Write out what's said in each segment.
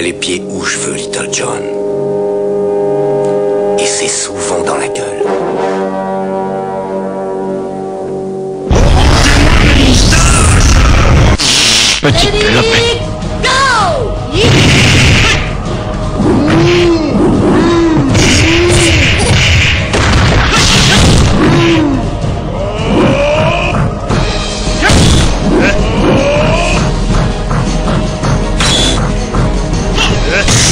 les pieds où je veux, Little John. Et c'est souvent dans la gueule. Petite clopette. Huh?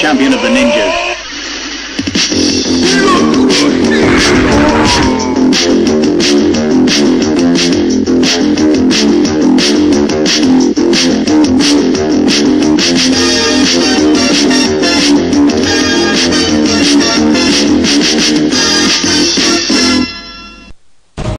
champion of the ninjas.